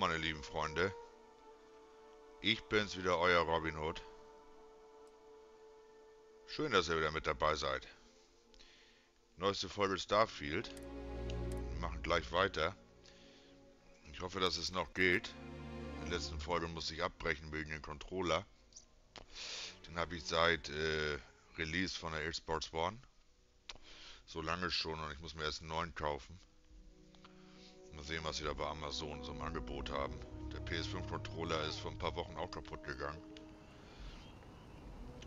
meine lieben Freunde. Ich bin's wieder, euer Robin Hood. Schön, dass ihr wieder mit dabei seid. Neueste Folge Starfield. Wir machen gleich weiter. Ich hoffe, dass es noch geht. In der letzten Folge musste ich abbrechen wegen dem Controller. Den habe ich seit äh, Release von der Xbox One. So lange schon und ich muss mir erst einen neuen kaufen. Mal sehen, was sie da bei Amazon so im Angebot haben. Der PS5-Controller ist vor ein paar Wochen auch kaputt gegangen.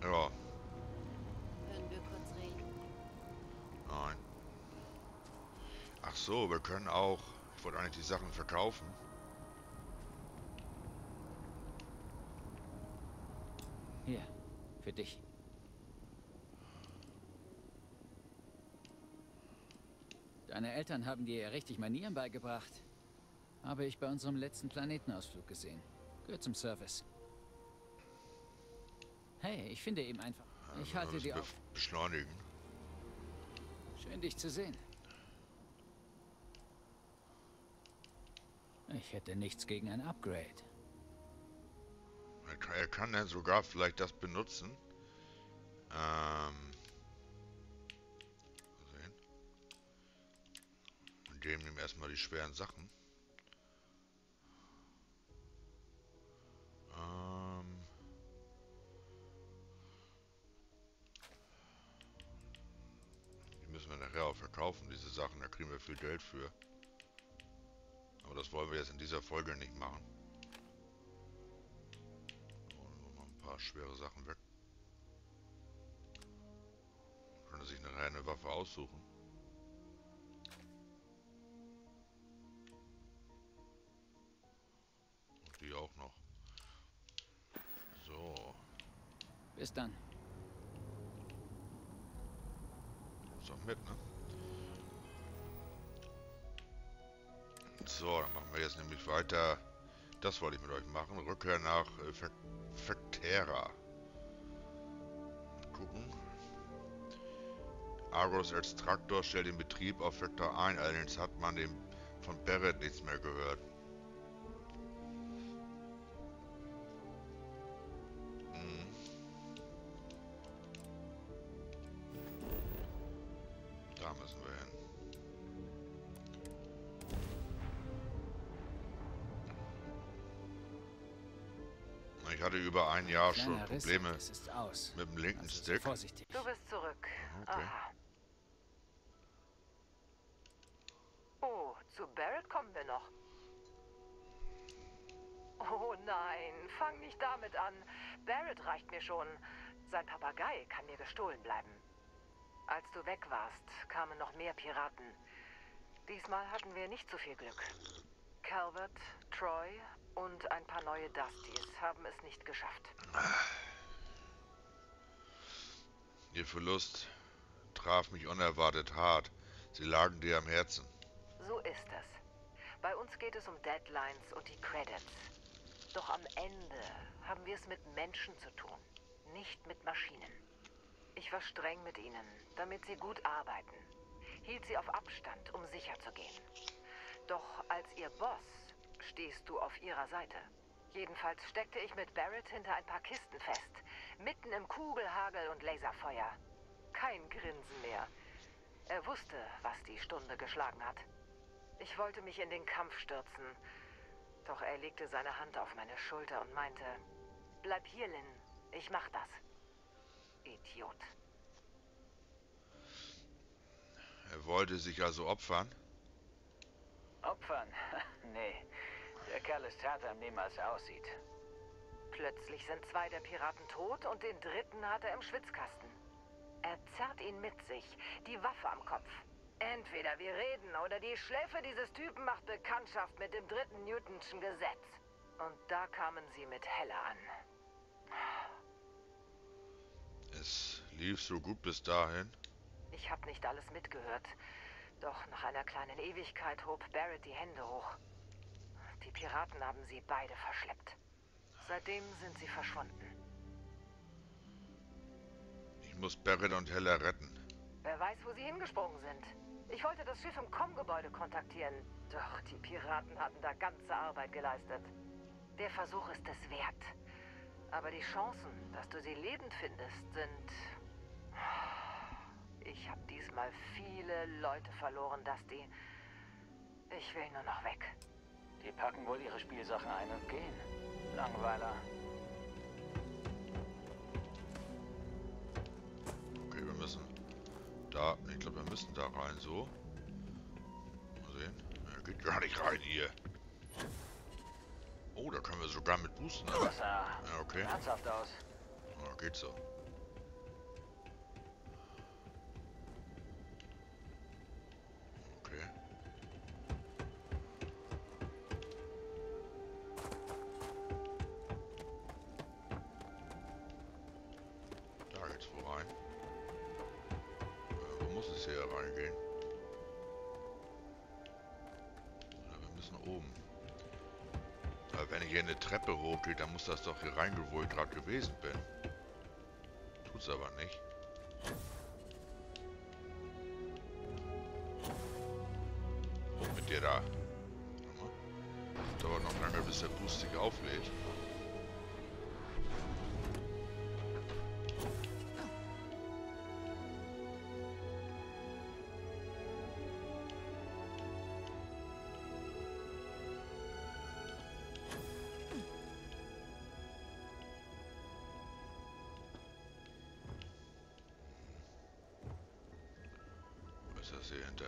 Ja. Können wir kurz reden? Nein. Ach so, wir können auch... Ich wollte eigentlich die Sachen verkaufen. Hier, für dich. Deine Eltern haben dir ja richtig Manieren beigebracht. Habe ich bei unserem letzten Planetenausflug gesehen. Gehört zum Service. Hey, ich finde eben einfach. Ich halte dir auf. Beschleunigen. Schön, dich zu sehen. Ich hätte nichts gegen ein Upgrade. Er kann, er kann dann sogar vielleicht das benutzen. Ähm. Geben ihm erstmal die schweren Sachen. Ähm. Die müssen wir nachher auch verkaufen, diese Sachen. Da kriegen wir viel Geld für. Aber das wollen wir jetzt in dieser Folge nicht machen. Wir mal ein paar schwere Sachen weg. Können sich eine Waffe aussuchen. Dann. doch mit, ne? So, dann machen wir jetzt nämlich weiter. Das wollte ich mit euch machen. Rückkehr nach äh. Gucken. Argos als Traktor stellt den Betrieb auf Vector ein, allerdings hat man dem von Barrett nichts mehr gehört. Jahr schon Probleme Es ist aus. mit dem linken Also Stick. vorsichtig. Du bist zurück. Okay. Oh, zu Barrett kommen wir noch. Oh nein, fang nicht damit an. Barrett reicht mir schon. Sein Papagei kann mir gestohlen bleiben. Als du weg warst, kamen noch mehr Piraten. Diesmal hatten wir nicht so viel Glück. Calvert, Troy und ein paar neue Dusties haben es nicht geschafft. Ihr Verlust traf mich unerwartet hart. Sie lagen dir am Herzen. So ist es. Bei uns geht es um Deadlines und die Credits. Doch am Ende haben wir es mit Menschen zu tun, nicht mit Maschinen. Ich war streng mit ihnen, damit sie gut arbeiten. Hielt sie auf Abstand, um sicher zu gehen. Doch als ihr Boss stehst du auf ihrer Seite. Jedenfalls steckte ich mit Barrett hinter ein paar Kisten fest, mitten im Kugelhagel und Laserfeuer. Kein Grinsen mehr. Er wusste, was die Stunde geschlagen hat. Ich wollte mich in den Kampf stürzen, doch er legte seine Hand auf meine Schulter und meinte, Bleib hier, Lynn, ich mach das. Idiot. Er wollte sich also opfern. Opfern? nee. Der Kerl ist härter im Nehmen, als er aussieht. Plötzlich sind zwei der Piraten tot und den dritten hat er im Schwitzkasten. Er zerrt ihn mit sich, die Waffe am Kopf. Entweder wir reden oder die Schläfe dieses Typen macht Bekanntschaft mit dem dritten Newtonschen Gesetz. Und da kamen sie mit Helle an. Es lief so gut bis dahin. Ich habe nicht alles mitgehört. Doch nach einer kleinen Ewigkeit hob Barrett die Hände hoch. Die Piraten haben sie beide verschleppt. Seitdem sind sie verschwunden. Ich muss Barrett und Heller retten. Wer weiß, wo sie hingesprungen sind. Ich wollte das Schiff im Com-Gebäude kontaktieren, doch die Piraten hatten da ganze Arbeit geleistet. Der Versuch ist es wert. Aber die Chancen, dass du sie lebend findest, sind... Ich habe diesmal viele Leute verloren, Dusty. Ich will nur noch weg. Die packen wohl ihre Spielsachen ein und gehen. Langweiler. Okay, wir müssen da, ich glaube, wir müssen da rein, so. Mal sehen. Ja, geht gar nicht rein hier. Oh, da können wir sogar mit boosten, Ja, okay. ernsthaft aus. Ja, geht so. Dann muss das doch hier ich gerade gewesen bin. Tut's aber nicht. Das hier hinter?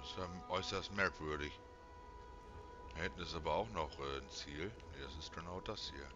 Das ist äußerst merkwürdig. Da hinten ist aber auch noch äh, ein Ziel. Nee, das ist genau das hier.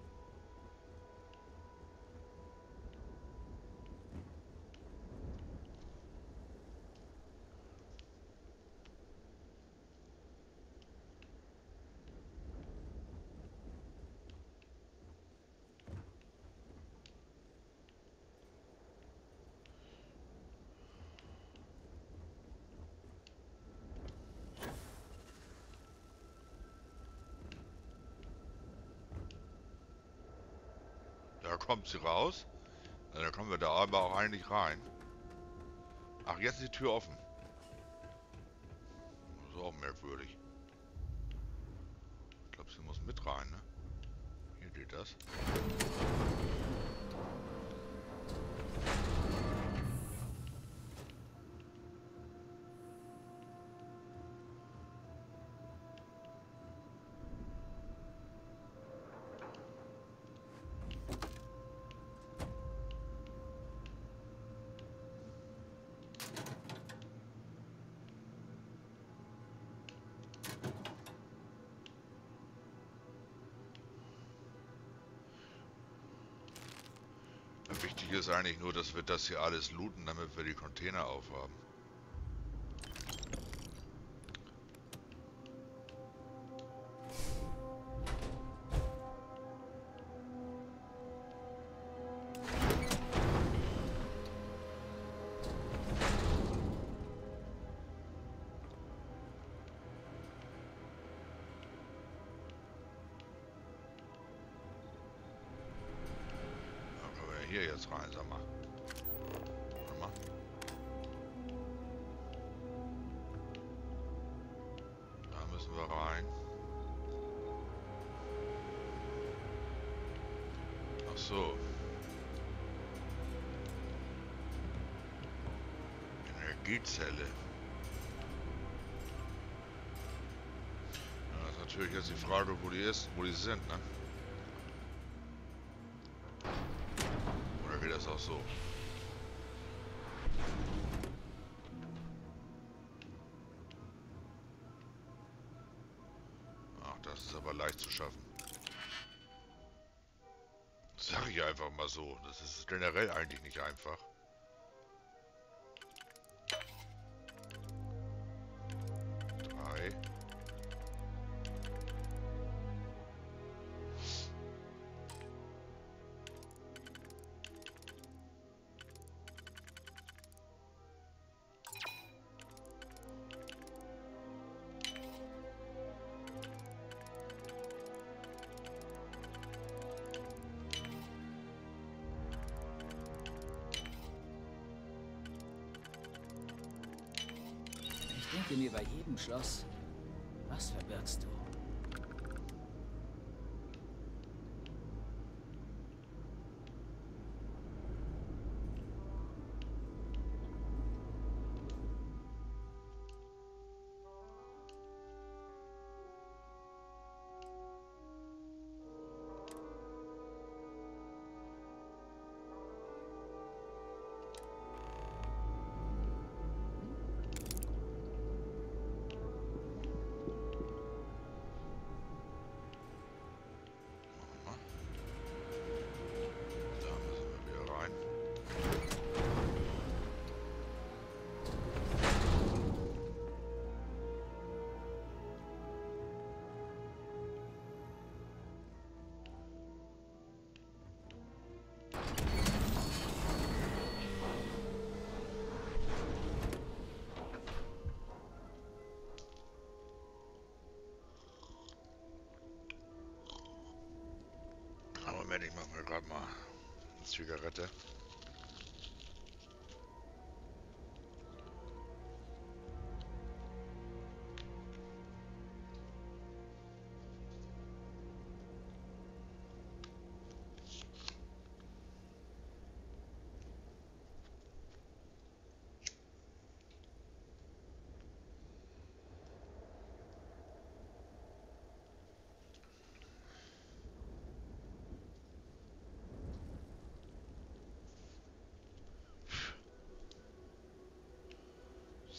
Da kommt sie raus. Da kommen wir da aber auch eigentlich rein. Ach, jetzt ist die Tür offen. Das ist auch merkwürdig. Ich glaube, sie muss mit rein, ne? Hier geht das. Wichtig ist eigentlich nur, dass wir das hier alles looten, damit wir die Container aufhaben. Frage, wo die ist, wo die sind, ne? Oder geht das auch so? Ach, das ist aber leicht zu schaffen. Sag ich einfach mal so. Das ist generell eigentlich nicht einfach. Mir bei jedem Schloss, was verbirgst du? Zigarette.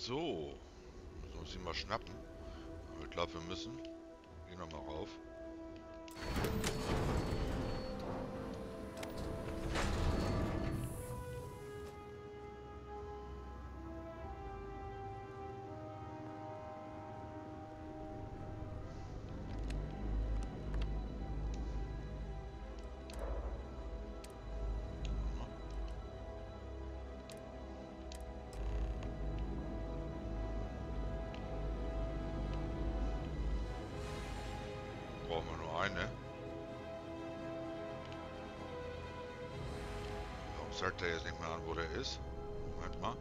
So, müssen wir uns ihn mal schnappen. Ich glaube, wir müssen. Gehen wir mal rauf. Sagt er jetzt nicht mehr an, wo der ist? Moment mal.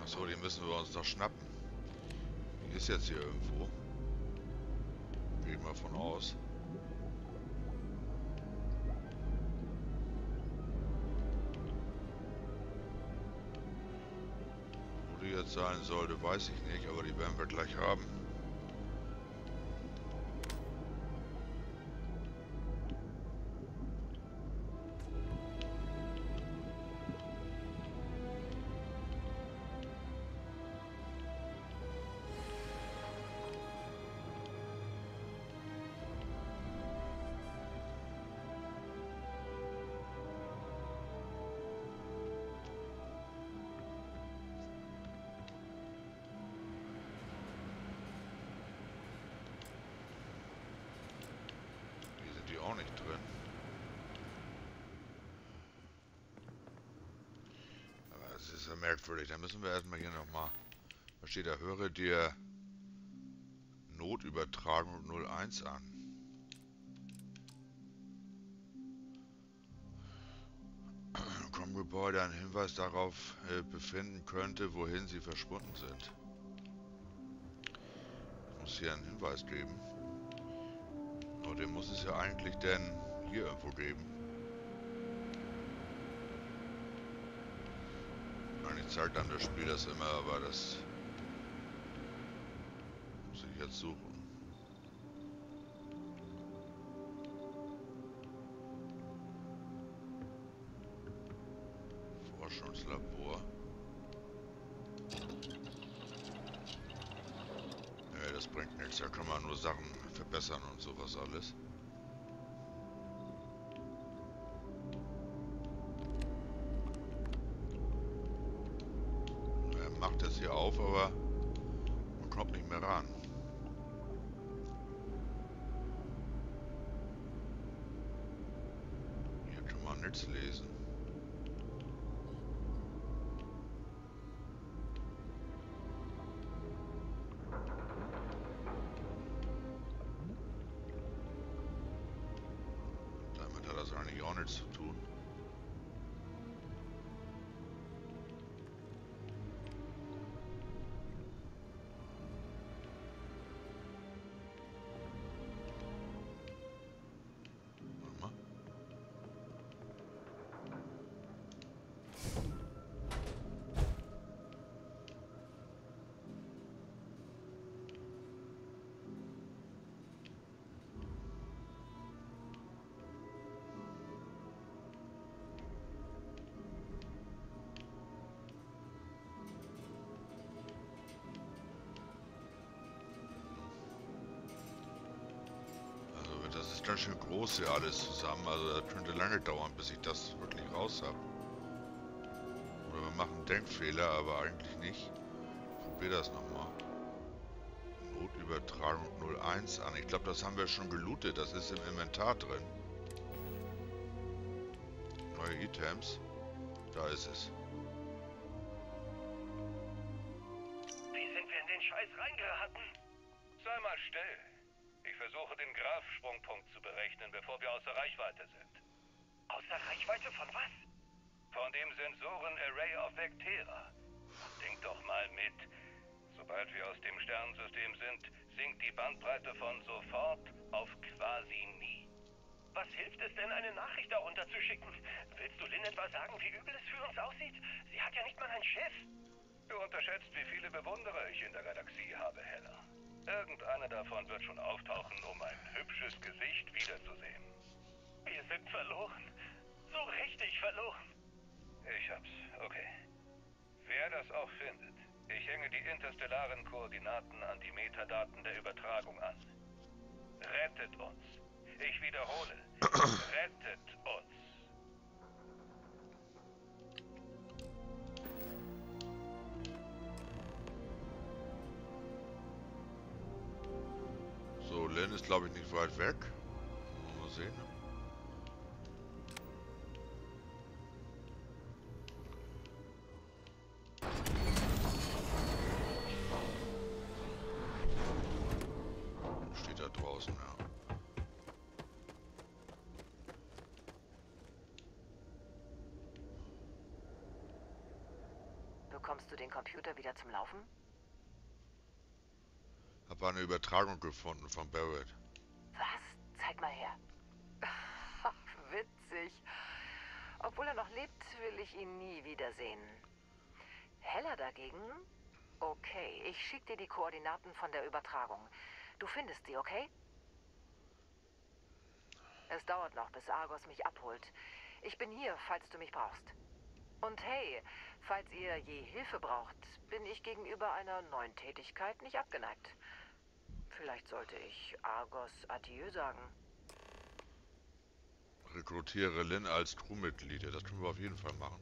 Achso, die müssen wir uns doch schnappen. Die ist jetzt hier irgendwo. Gehe ich von aus. Wo die jetzt sein sollte, weiß ich nicht, aber die werden wir gleich haben. Auch nicht drin. Aber es ist ja merkwürdig. Da müssen wir erstmal hier nochmal. Was steht da? Höre dir Notübertragung 01 an. Gebäude einen Hinweis darauf äh, befinden könnte, wohin sie verschwunden sind. Ich muss hier einen Hinweis geben. Aber den muss es ja eigentlich denn hier irgendwo geben. Eigentlich zeigt dann das Spiel das immer, aber das muss ich jetzt suchen. Hier auf, aber man kommt nicht mehr ran. Hier kann man nichts lesen. Ganz schön groß hier alles zusammen. Also das könnte lange dauern, bis ich das wirklich raus habe. Oder wir machen Denkfehler, aber eigentlich nicht. Probier das nochmal. Notübertragung 01 an. Ich glaube, das haben wir schon gelootet. Das ist im Inventar drin. Neue Items. Da ist es. Vectera. Denk doch mal mit. Sobald wir aus dem Sternensystem sind, sinkt die Bandbreite von sofort auf quasi nie. Was hilft es denn, eine Nachricht darunter zu schicken? Willst du Lynn etwa sagen, wie übel es für uns aussieht? Sie hat ja nicht mal ein Schiff. Du unterschätzt, wie viele Bewunderer ich in der Galaxie habe, Hella. Irgendeiner davon wird schon auftauchen, um ein hübsches Gesicht wiederzusehen. Wir sind verloren. So richtig verloren. Ich hab's. Okay. Wer das auch findet, ich hänge die interstellaren Koordinaten an die Metadaten der Übertragung an. Rettet uns. Ich wiederhole. Rettet uns. So, Lynn ist glaube ich nicht weit weg. Mal sehen. Computer wieder zum Laufen? Hab eine Übertragung gefunden von Barrett. Was? Zeig mal her. Witzig. Obwohl er noch lebt, will ich ihn nie wiedersehen. Heller dagegen? Okay, ich schicke dir die Koordinaten von der Übertragung. Du findest sie, okay? Es dauert noch, bis Argos mich abholt. Ich bin hier, falls du mich brauchst. Und hey, falls ihr je Hilfe braucht, bin ich gegenüber einer neuen Tätigkeit nicht abgeneigt. Vielleicht sollte ich Argos Adieu sagen. Rekrutiere Lynn als Crewmitglied. Das können wir auf jeden Fall machen.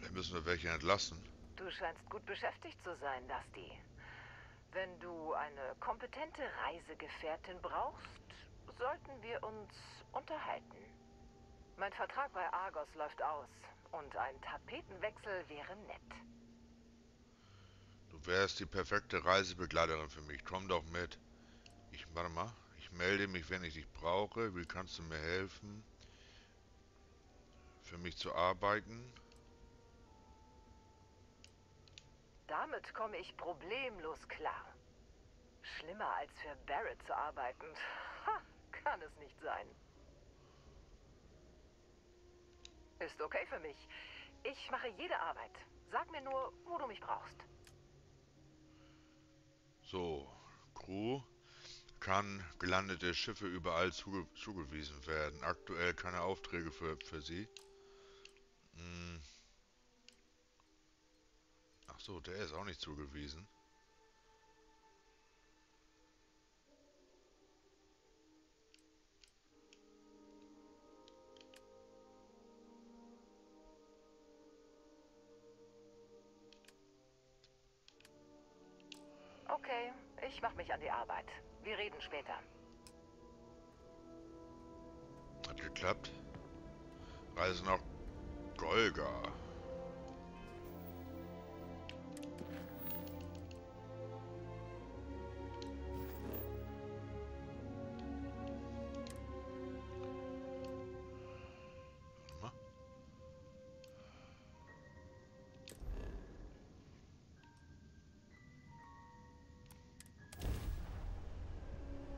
Dann müssen wir welche entlassen. Du scheinst gut beschäftigt zu sein, Dusty. Wenn du eine kompetente Reisegefährtin brauchst, sollten wir uns unterhalten. Mein Vertrag bei Argos läuft aus und ein Tapetenwechsel wäre nett. Du wärst die perfekte Reisebegleiterin für mich. Komm doch mit. Ich, warte mal. Ich melde mich, wenn ich dich brauche. Wie kannst du mir helfen? Für mich zu arbeiten? Damit komme ich problemlos klar. Schlimmer als für Barrett zu arbeiten. Ha, kann es nicht sein. Ist okay für mich. Ich mache jede Arbeit. Sag mir nur, wo du mich brauchst. So, Crew kann gelandete Schiffe überall zuge zugewiesen werden. Aktuell keine Aufträge für, für sie. Hm. Ach so, der ist auch nicht zugewiesen. Okay, ich mache mich an die Arbeit. Wir reden später. Hat geklappt. Reise nach Golga.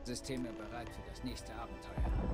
Systeme bereit für das nächste Abenteuer.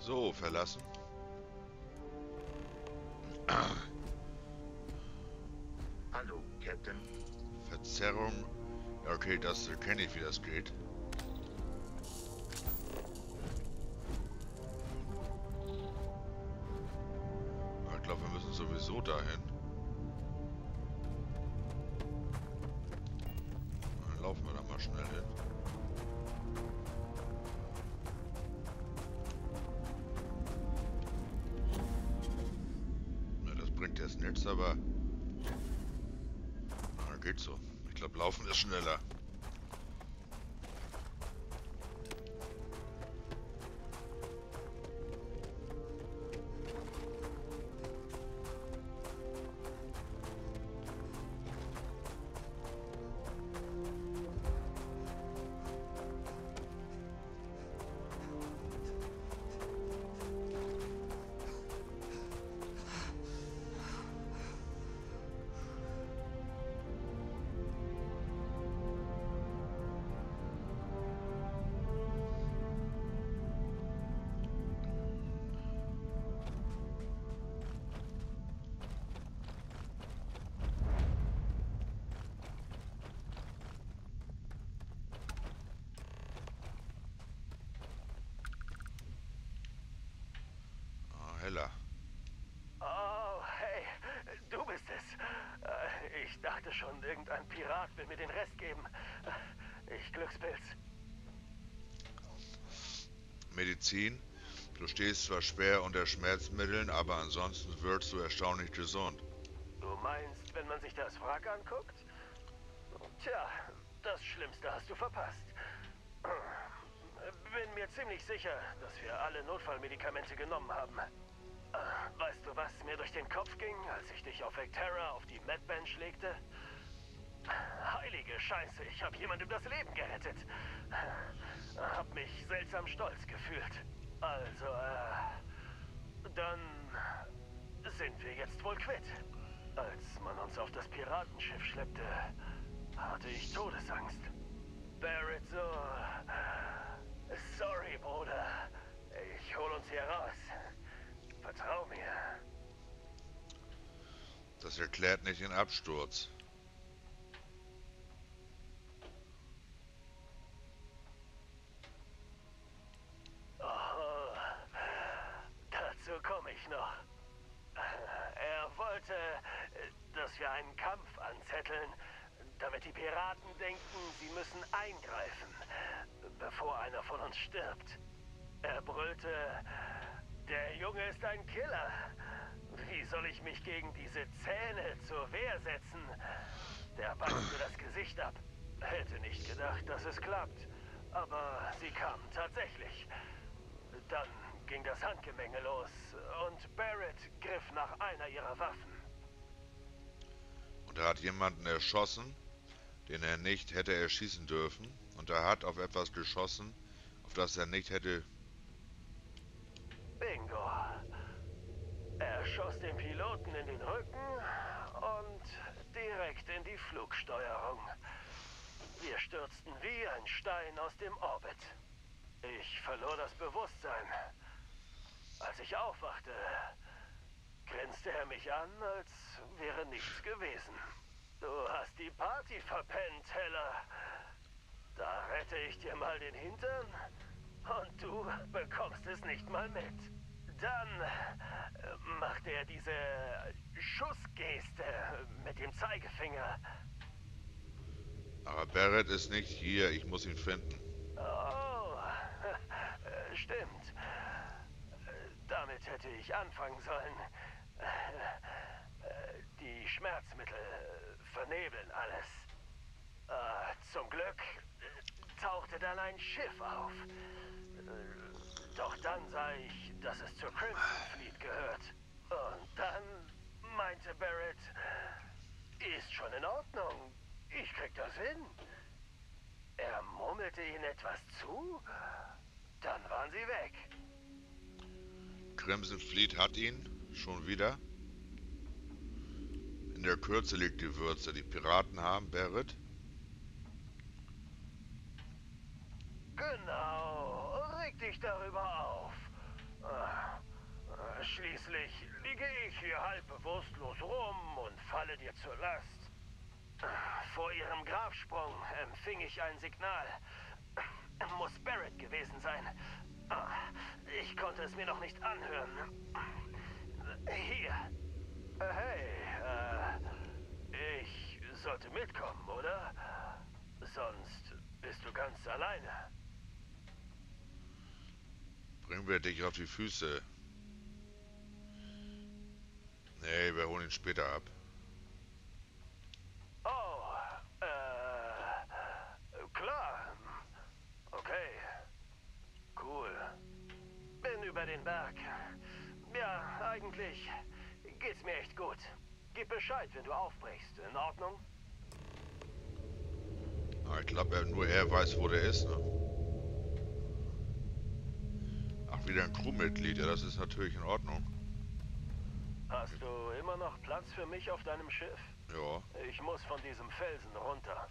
So, verlassen. Hallo, Captain. Verzerrung. Ja, okay, das kenne ich, wie das geht. Dachte schon, irgendein Pirat will mir den Rest geben. Ich Glückspilz. Medizin. Du stehst zwar schwer unter Schmerzmitteln, aber ansonsten wirkst du erstaunlich gesund. Du meinst, wenn man sich das Wrack anguckt? Tja, das Schlimmste hast du verpasst. Bin mir ziemlich sicher, dass wir alle Notfallmedikamente genommen haben. Weißt du, was mir durch den Kopf ging, als ich dich auf Vectera auf die Medbench legte? Heilige Scheiße, ich habe jemandem das Leben gerettet. Hab mich seltsam stolz gefühlt. Also, äh, dann sind wir jetzt wohl quitt. Als man uns auf das Piratenschiff schleppte, hatte ich Todesangst. Barrett so... Sorry, Bruder. Ich hol uns hier raus. Vertrau mir. Das erklärt nicht den Absturz. Oh, dazu komme ich noch. Er wollte, dass wir einen Kampf anzetteln, damit die Piraten denken, sie müssen eingreifen, bevor uns stirbt. Er brüllte, der Junge ist ein Killer. Wie soll ich mich gegen diese Zähne zur Wehr setzen? Der beißt mir das Gesicht ab. Hätte nicht gedacht, dass es klappt. Aber sie kamen tatsächlich. Dann ging das Handgemenge los und Barrett griff nach einer ihrer Waffen. Und er hat jemanden erschossen, den er nicht hätte erschießen dürfen. Und er hat auf etwas geschossen, auf das er nicht hätte... Bingo. Er schoss den Piloten in den Rücken und direkt in die Flugsteuerung. Wir stürzten wie ein Stein aus dem Orbit. Ich verlor das Bewusstsein. Als ich aufwachte, grinste er mich an, als wäre nichts gewesen. Du hast die Party verpennt, Heller. Da rette ich dir mal den Hintern und du bekommst es nicht mal mit. Dann äh, machte er diese Schussgeste mit dem Zeigefinger. Aber Barrett ist nicht hier, ich muss ihn finden. Oh, äh, stimmt. Damit hätte ich anfangen sollen. Äh, Die Schmerzmittel vernebeln alles. Zum Glück tauchte dann ein Schiff auf. Äh, Doch dann sah ich, dass es zur Crimson Fleet gehört. Und dann meinte Barrett, ist schon in Ordnung. Ich krieg das hin. Er murmelte ihnen etwas zu. Dann waren sie weg. Crimson Fleet hat ihn schon wieder. In der Kürze liegt die Würze. Die Piraten haben Barrett. Genau. Reg dich darüber auf. Ah, Schließlich liege ich hier halb bewusstlos rum und falle dir zur Last. Vor ihrem Grabsprung empfing ich ein Signal. Muss Barrett gewesen sein. Ah, Ich konnte es mir noch nicht anhören. Hier. Äh, Hey, äh, ich sollte mitkommen, oder? Sonst bist du ganz alleine. Bringen wir dich auf die Füße. Nee, wir holen ihn später ab. Oh, äh, klar. Okay. Cool. Bin über den Berg. Ja, eigentlich geht's mir echt gut. Gib Bescheid, wenn du aufbrichst. In Ordnung? Ich glaube, nur er weiß, wo der ist. Ne? Wieder ein Crewmitglied. Ja, das ist natürlich in Ordnung. Hast du immer noch Platz für mich auf deinem Schiff? Ja, Ich muss von diesem Felsen runter.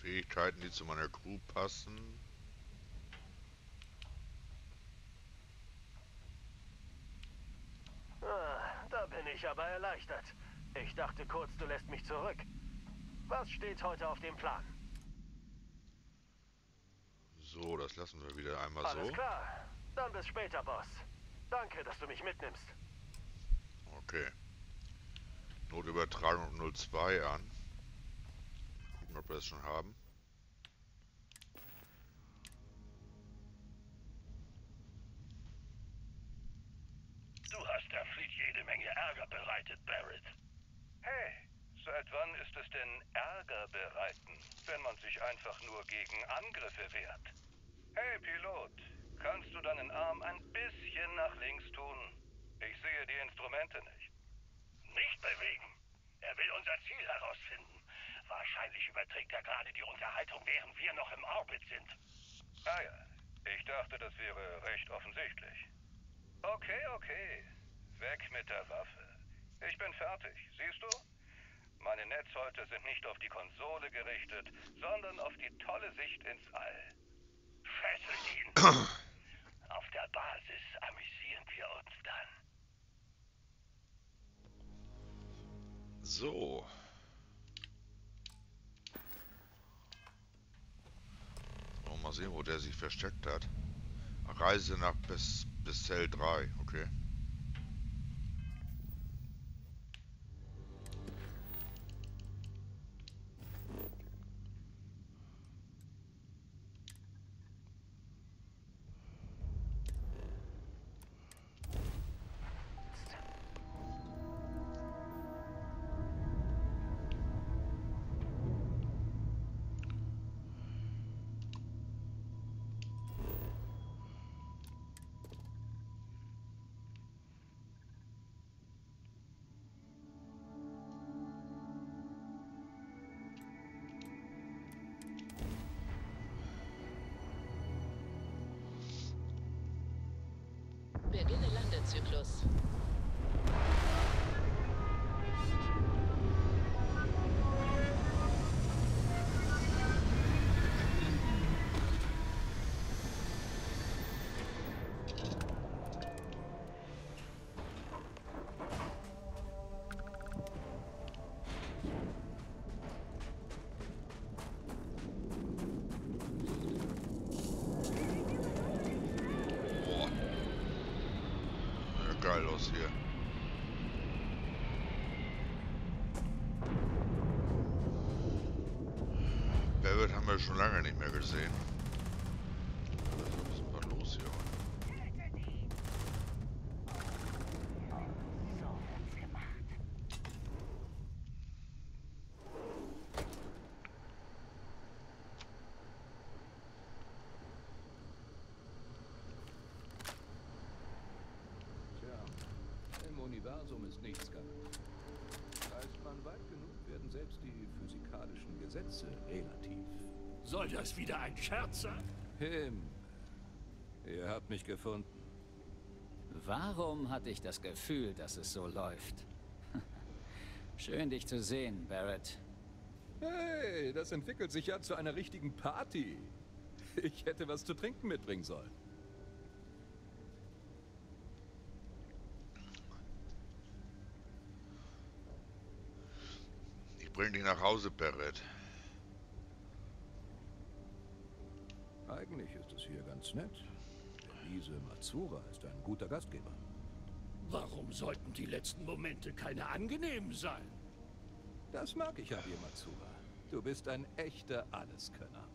Fähigkeiten, die zu meiner Crew passen. Ah, da bin ich aber erleichtert. Ich dachte kurz, du lässt mich zurück. Was steht heute auf dem Plan? So, das lassen wir wieder einmal Alles so. klar. Dann bis später, Boss. Danke, dass du mich mitnimmst. Okay. Notübertragung 02 an. Gucken, ob wir es schon haben. Du hast der Fleet jede Menge Ärger bereitet, Barrett. Hey, seit wann ist es denn Ärger bereiten, wenn man sich einfach nur gegen Angriffe wehrt? Hey, Pilot, kannst du deinen Arm ein bisschen nach links tun? Ich sehe die Instrumente nicht. Nicht bewegen. Er will unser Ziel herausfinden. Wahrscheinlich überträgt er gerade die Unterhaltung, während wir noch im Orbit sind. Ah ja, ich dachte, das wäre recht offensichtlich. Okay, okay. Weg mit der Waffe. Ich bin fertig, siehst du? Meine Netzhäute sind nicht auf die Konsole gerichtet, sondern auf die tolle Sicht ins All. Fesselt ihn. Auf der Basis amüsieren wir uns dann. So. Mal sehen, wo der sich versteckt hat. Reise nach bis, bis Zell 3, okay. Barrett haben wir schon lange nicht mehr gesehen. Was ist was los hier? So wird's gemacht. Tja, im Universum ist nichts garantiert. Reist man weit genug, werden selbst die physikalischen Gesetze relativ. Soll das wieder ein Scherz sein? Himmel. Ihr habt mich gefunden. Warum hatte ich das Gefühl, dass es so läuft? Schön, dich zu sehen, Barrett. Hey, das entwickelt sich ja zu einer richtigen Party. Ich hätte was zu trinken mitbringen sollen. Ich bring dich nach Hause, Barrett. Eigentlich ist es hier ganz nett. Elise Matsura ist ein guter Gastgeber. Warum sollten die letzten Momente keine angenehmen sein? Das mag ich an dir, Matsura. Du bist ein echter Alleskönner.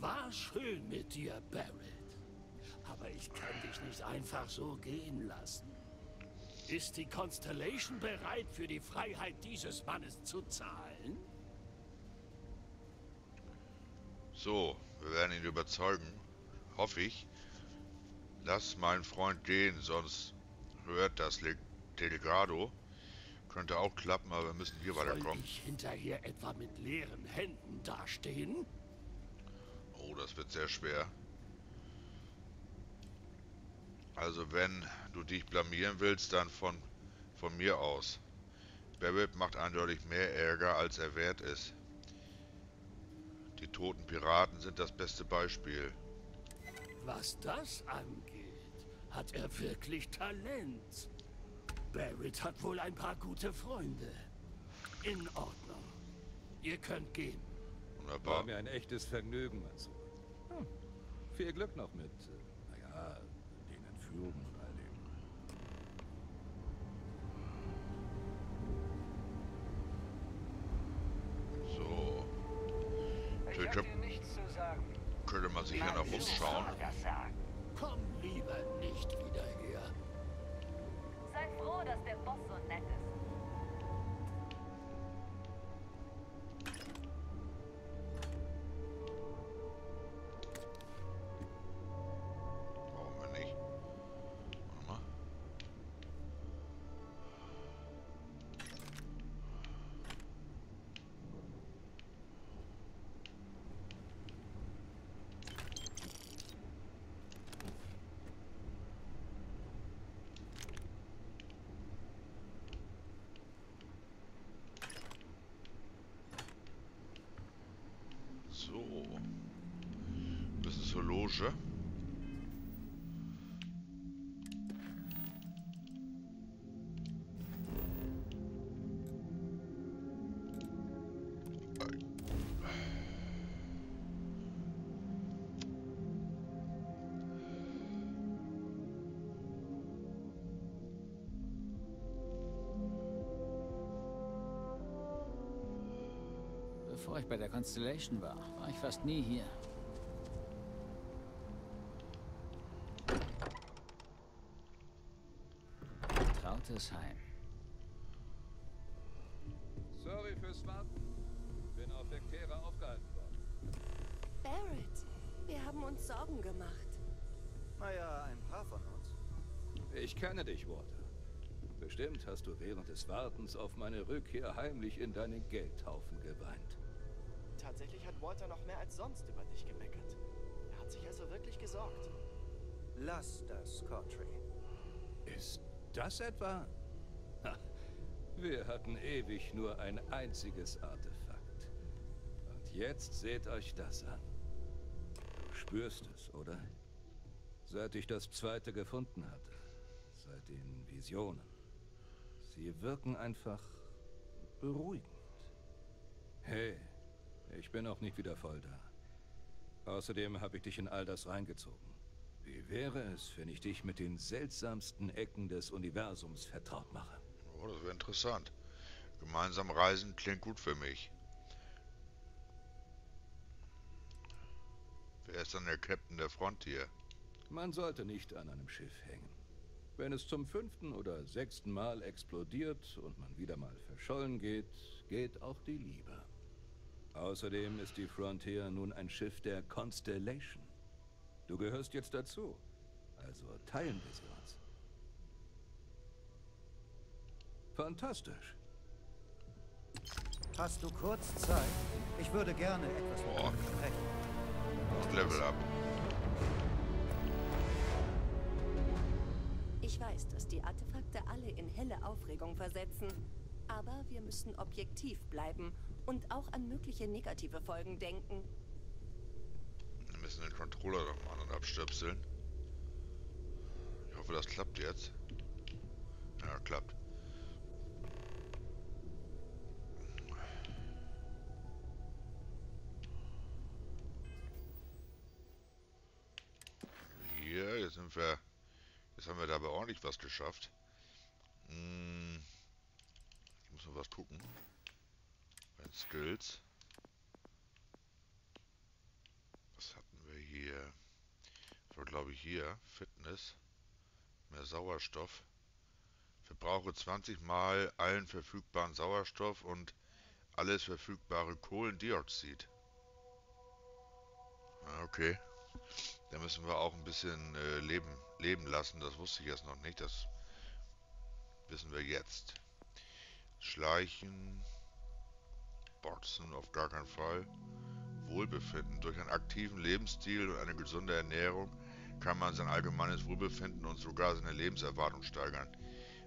War schön mit dir, Barrett. Aber ich kann dich nicht einfach so gehen lassen. Ist die Constellation bereit, für die Freiheit dieses Mannes zu zahlen? So, wir werden ihn überzeugen. Hoffe ich. Lass meinen Freund gehen, sonst hört das Le Delgado. Könnte auch klappen, aber wir müssen hier Soll weiterkommen. ich hinterher etwa mit leeren Händen dastehen? Oh, das wird sehr schwer. Also wenn du dich blamieren willst, dann von, von mir aus. Barrett macht eindeutig mehr Ärger, als er wert ist. Die toten Piraten sind das beste Beispiel. Was das angeht, hat er wirklich Talent. Barrett hat wohl ein paar gute Freunde. In Ordnung. Ihr könnt gehen. War Wunderbar. mir ein echtes Vergnügen, Matsura. Hm. Viel Glück noch mit, äh, naja, den Entführungen Könnte man sich hier noch umschauen. Das sagen. Komm lieber nicht wieder her. Sei froh, dass der Boss so nett ist. So. Das ist zur Loge. Bevor ich bei der Constellation war, fast nie hier. Trautes Heim. Sorry fürs Warten. Bin auf Vectera aufgehalten worden. Barrett, wir haben uns Sorgen gemacht. Naja, ein paar von uns. Ich kenne dich, Walter. Bestimmt hast du während des Wartens auf meine Rückkehr heimlich in deinen Geldhaufen geweint. Tatsächlich hat Walter noch mehr als sonst über dich gemeckert. Er hat sich also wirklich gesorgt. Lass das, Cautry. Ist das etwa? Ha, wir hatten ewig nur ein einziges Artefakt. Und jetzt seht euch das an. Du spürst es, oder? Seit ich das zweite gefunden hatte. Seit den Visionen. Sie wirken einfach beruhigend. Hey, ich bin auch nicht wieder voll da. Außerdem habe ich dich in all das reingezogen. Wie wäre es, wenn ich dich mit den seltsamsten Ecken des Universums vertraut mache? Oh, das wäre interessant. Gemeinsam reisen klingt gut für mich. Wer ist dann der Captain der Frontier? Man sollte nicht an einem Schiff hängen. Wenn es zum fünften oder sechsten Mal explodiert und man wieder mal verschollen geht, geht auch die Liebe. Außerdem ist die Frontier nun ein Schiff der Constellation. Du gehörst jetzt dazu. Also teilen wir sie uns. Fantastisch. Hast du kurz Zeit? Ich würde gerne etwas mit Boah. sprechen. Level up. Ich weiß, dass die Artefakte alle in helle Aufregung versetzen. Aber wir müssen objektiv bleiben und auch an mögliche negative Folgen denken. Wir müssen den Controller an und abstöpseln. Ich hoffe, das klappt jetzt. Ja, klappt. Hier, jetzt sind wir. Jetzt haben wir dabei ordentlich was geschafft. Hm, ich muss noch was gucken. Skills. Was hatten wir hier? Das war glaube ich hier. Fitness. Mehr Sauerstoff. Verbrauche 20 mal allen verfügbaren Sauerstoff und alles verfügbare Kohlendioxid. Ah, Okay. Da müssen wir auch ein bisschen äh, leben, leben lassen. Das wusste ich erst noch nicht. Das wissen wir jetzt. Schleichen. Boxen auf gar keinen Fall. Wohlbefinden. Durch einen aktiven Lebensstil und eine gesunde Ernährung kann man sein allgemeines Wohlbefinden und sogar seine Lebenserwartung steigern.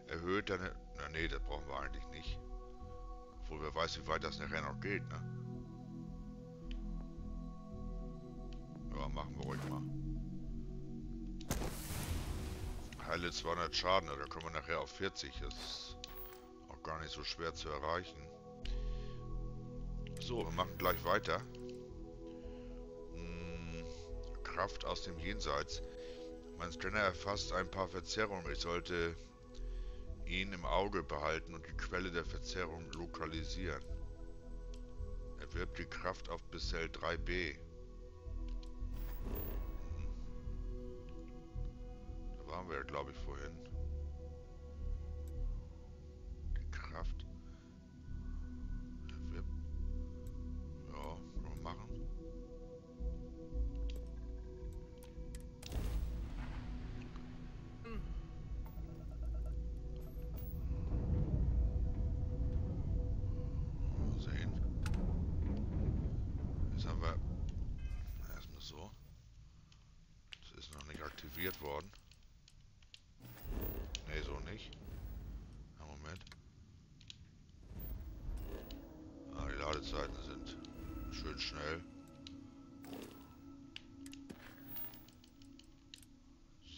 Erhöht deine... Na nee, das brauchen wir eigentlich nicht. Obwohl wer weiß, wie weit das nachher noch geht, ne? Ja, machen wir ruhig mal. Heile 200 Schaden, da kommen wir nachher auf 40. Das ist auch gar nicht so schwer zu erreichen. So, wir machen gleich weiter. Hm, Kraft aus dem Jenseits. Mein Scanner erfasst ein paar Verzerrungen. Ich sollte ihn im Auge behalten und die Quelle der Verzerrung lokalisieren. Erwirbt die Kraft auf Bissell 3b. Da waren wir ja, glaube ich, vorhin. Ne, so nicht. Ja, Moment. Ah, die Ladezeiten sind schön schnell.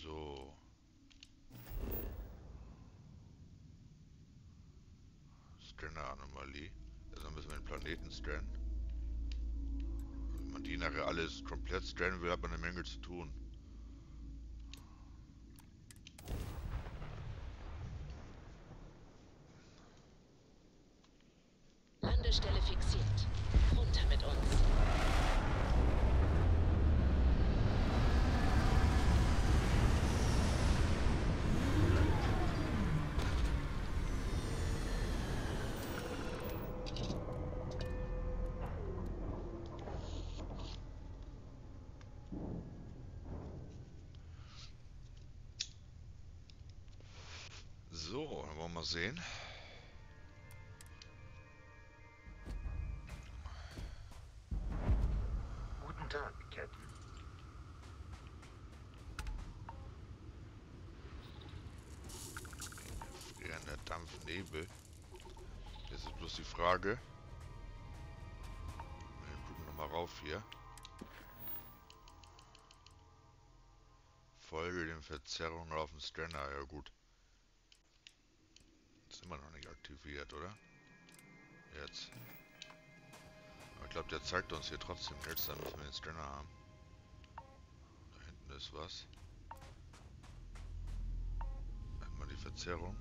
So. Scanner-Anomalie. Also müssen wir den Planeten scannen. Wenn man die nachher alles komplett scannen will, hat man eine Menge zu tun. Landestelle fixiert. Runter mit uns. So, wollen wir sehen. Folge den Verzerrungen auf dem Scanner. Ja gut. Ist immer noch nicht aktiviert, oder? Jetzt. Aber ich glaube, der zeigt uns hier trotzdem nichts. Dann müssen wir den Scanner haben. Da hinten ist was. Einmal die Verzerrung.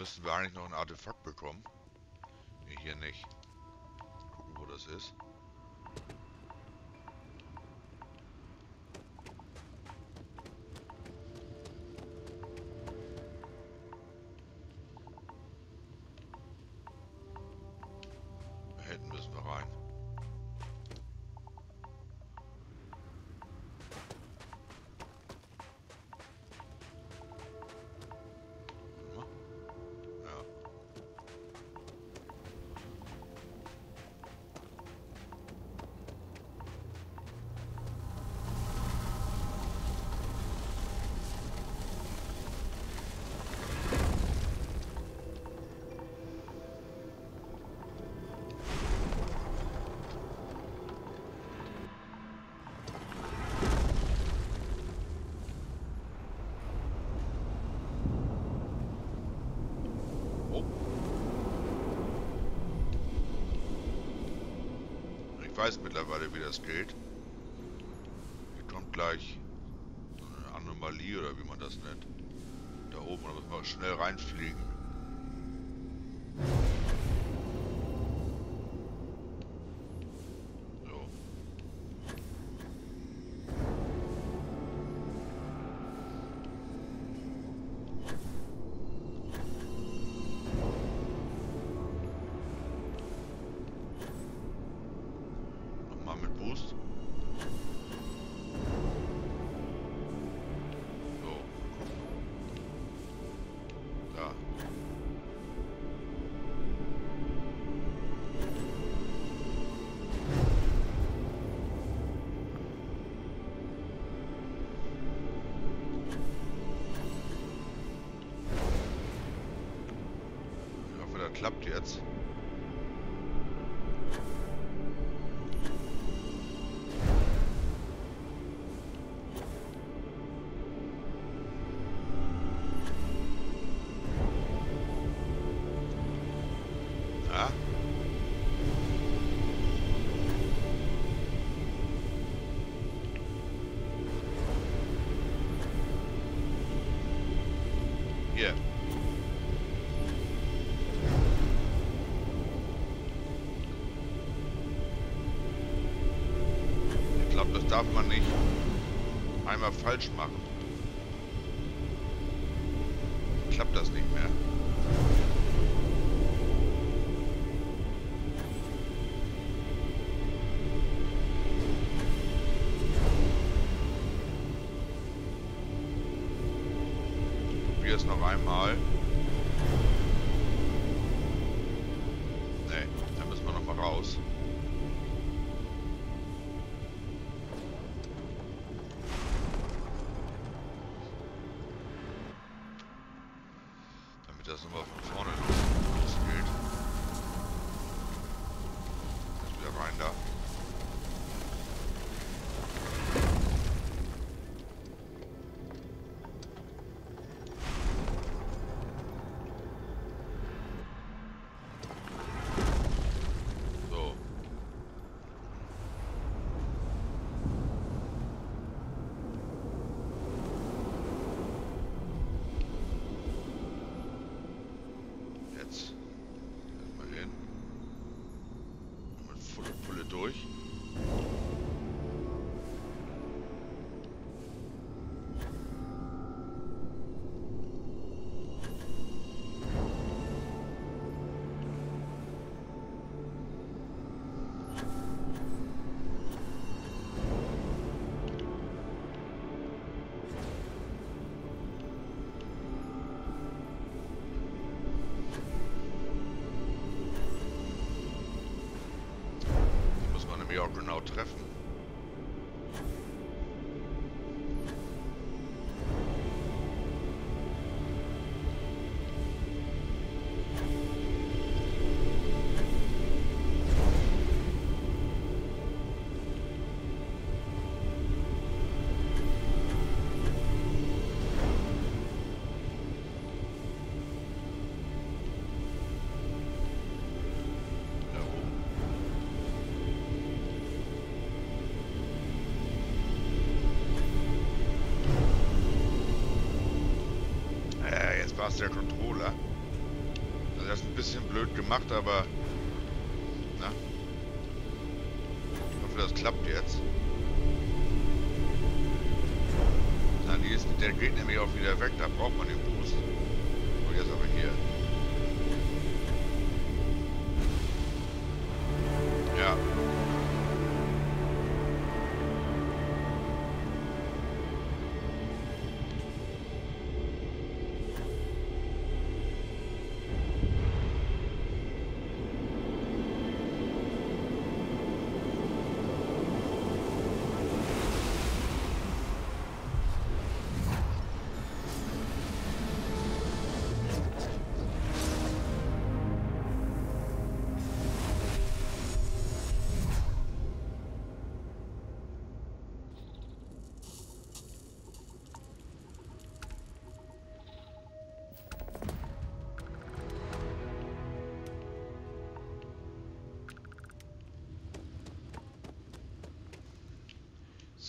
Müssten wir eigentlich noch ein Artefakt bekommen. Nee, hier nicht. Gucken, wo das ist. Weiß mittlerweile, wie das geht. Hier kommt gleich so eine Anomalie oder wie man das nennt. Da oben, da müssen wir schnell reinfliegen. Klappt jetzt. Raus. Genau treffen. Der Controller. Also das ist ein bisschen blöd gemacht, aber... Na? Ich hoffe, das klappt jetzt. Na, die ist, der geht nämlich auch wieder weg, da braucht man den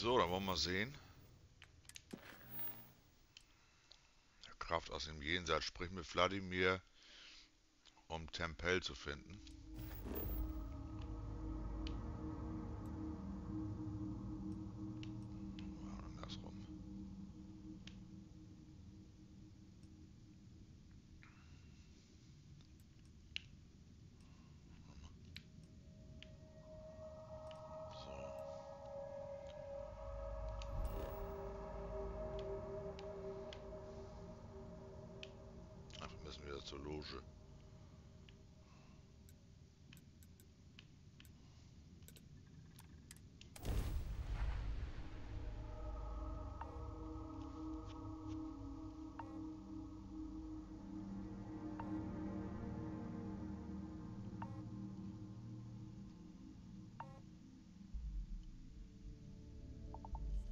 So, dann wollen wir sehen. Kraft aus dem Jenseits spricht mit Wladimir, um Tempel zu finden. Zur Loge.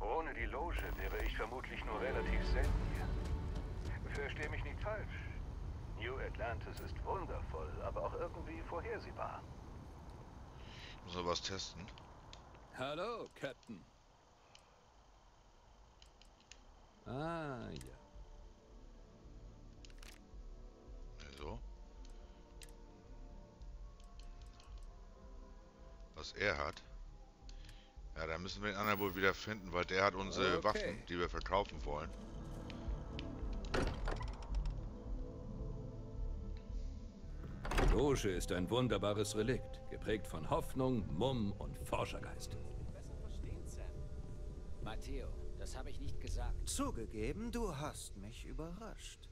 Ohne die Loge wäre ich vermutlich nur relativ selten hier. Versteh mich nicht falsch. New Atlantis ist wundervoll, aber auch irgendwie vorhersehbar. Muss noch was testen. Hallo, Captain. Ah, ja. So. Was er hat. Ja, da müssen wir den anderen wohl wieder finden, weil der hat unsere Okay. Waffen, die wir verkaufen wollen. Loge ist ein wunderbares Relikt, geprägt von Hoffnung, Mumm und Forschergeist. Matteo, das habe ich nicht gesagt. Zugegeben, du hast mich überrascht.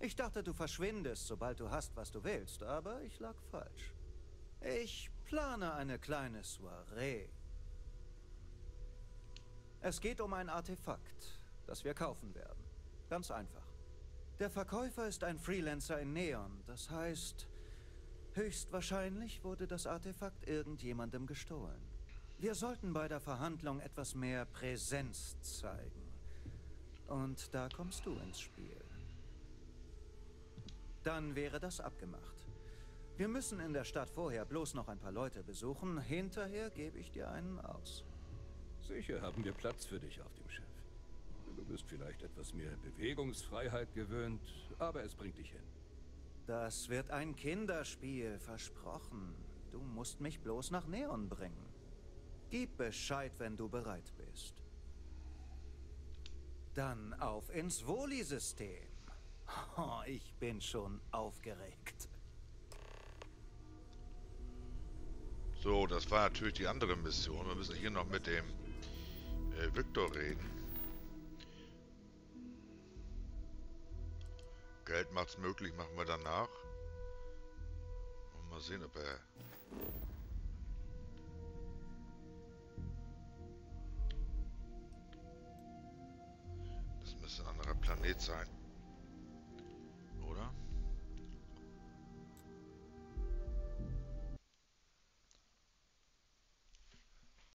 Ich dachte, du verschwindest, sobald du hast, was du willst, aber ich lag falsch. Ich plane eine kleine Soiree. Es geht um ein Artefakt, das wir kaufen werden. Ganz einfach. Der Verkäufer ist ein Freelancer in Neon. Das heißt, höchstwahrscheinlich wurde das Artefakt irgendjemandem gestohlen. Wir sollten bei der Verhandlung etwas mehr Präsenz zeigen. Und da kommst du ins Spiel. Dann wäre das abgemacht. Wir müssen in der Stadt vorher bloß noch ein paar Leute besuchen. Hinterher gebe ich dir einen aus. Sicher haben wir Platz für dich auf dem Schiff. Du bist vielleicht etwas mehr Bewegungsfreiheit gewöhnt, aber es bringt dich hin. Das wird ein Kinderspiel, versprochen. Du musst mich bloß nach Neon bringen. Gib Bescheid, wenn du bereit bist. Dann auf ins Voli-System. Oh, ich bin schon aufgeregt. So, das war natürlich die andere Mission. Wir müssen hier noch mit dem äh, Victor reden. Geld macht's möglich, machen wir danach. Und mal sehen, ob er... Das müsste ein anderer Planet sein.